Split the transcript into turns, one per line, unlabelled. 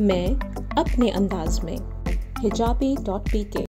मैं अपने अंदाज में हिजाबी डॉट पी के